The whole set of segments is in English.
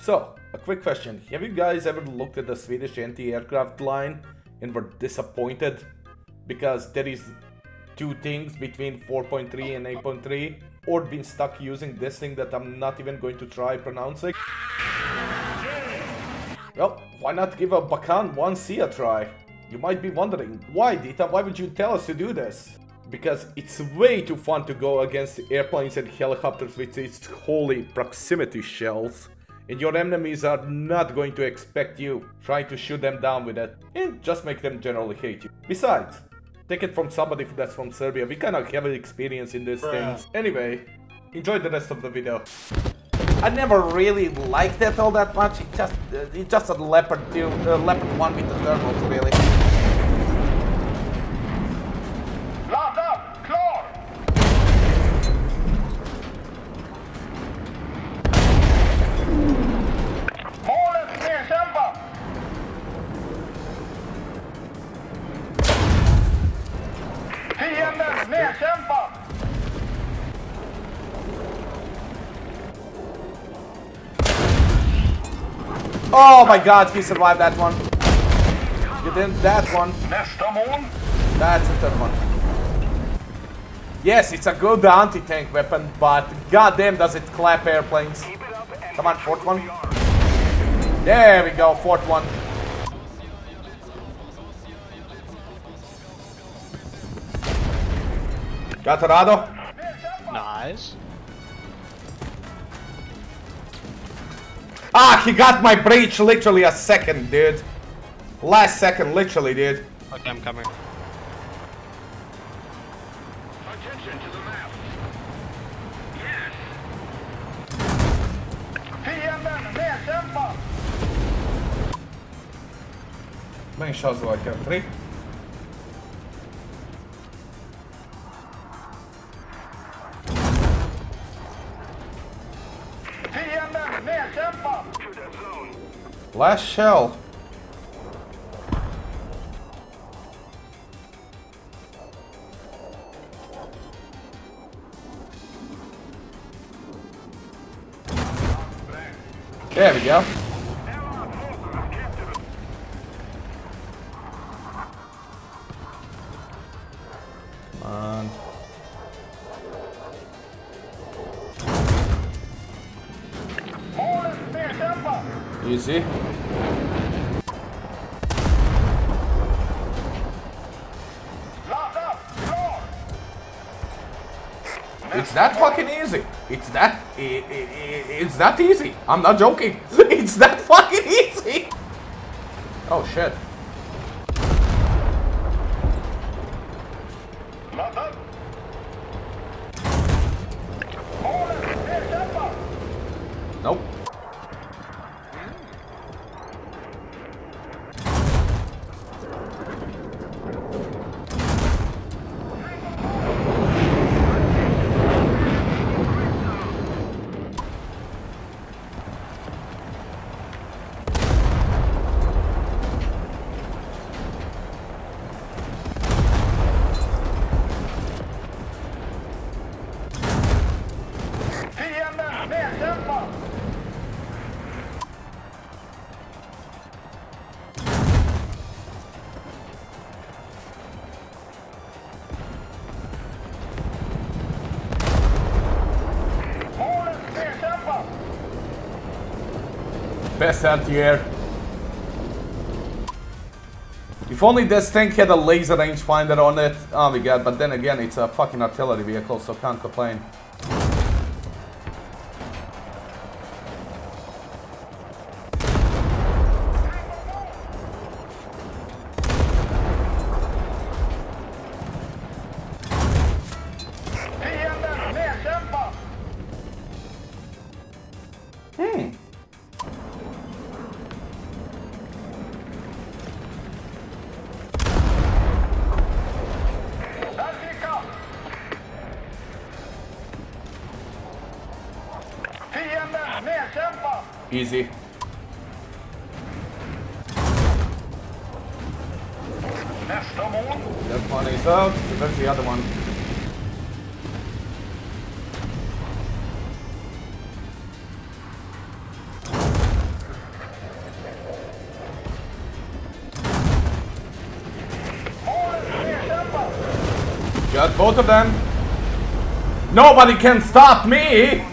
So, a quick question. Have you guys ever looked at the Swedish anti-aircraft line and were disappointed? Because there is two things between 4.3 and 8.3 or been stuck using this thing that I'm not even going to try pronouncing? Well, why not give a Bkan 1C a try? You might be wondering, why Dita, why would you tell us to do this? Because it's way too fun to go against airplanes and helicopters with its holy proximity shells. And your enemies are not going to expect you trying to shoot them down with it. And just make them generally hate you. Besides, take it from somebody that's from Serbia, we kinda have experience in these things. Anyway, enjoy the rest of the video. I never really liked it all that much. It just, uh, it's just a leopard two, uh, leopard one with the thermals, really. Oh my god, he survived that one. You didn't that one. That's a third one. Yes, it's a good anti-tank weapon, but goddamn does it clap airplanes. Come on, fourth one. There we go, fourth one. Got Tornado? Nice. Ah, he got my breach literally a second, dude. Last second, literally, dude. Okay, I'm coming. Attention to the map. Yes. Fienden nedkämpad! How many shots do I have? Three? Fienden nedkämpad! Last shell. There we go. Come on. Easy. It's that fucking easy. It's that. i i i- it's that easy. I'm not joking. It's that fucking easy. Oh shit. Best anti-air. If only this tank had a laser rangefinder on it. Oh my god, but then again, it's a fucking artillery vehicle, so can't complain. Easy. Nästa mål. That one is out. That's the other one. Got both of them. Nobody can stop me!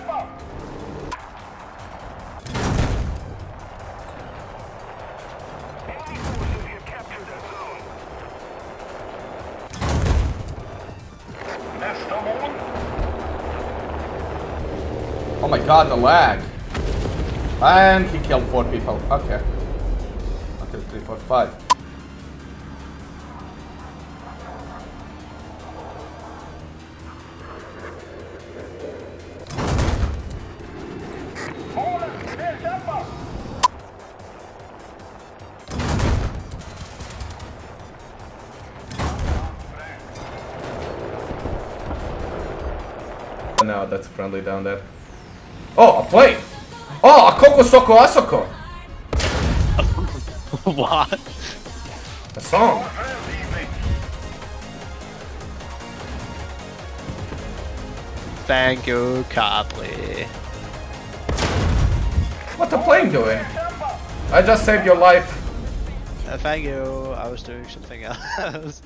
Oh my god, the lag. And he killed four people. Okay. Two, three, four, five. No, that's friendly down there. Oh, a plane! Oh, a coco Soko Asoko! what? A song. Thank you, Copley. What the plane doing? I just saved your life. Uh, thank you. I was doing something else.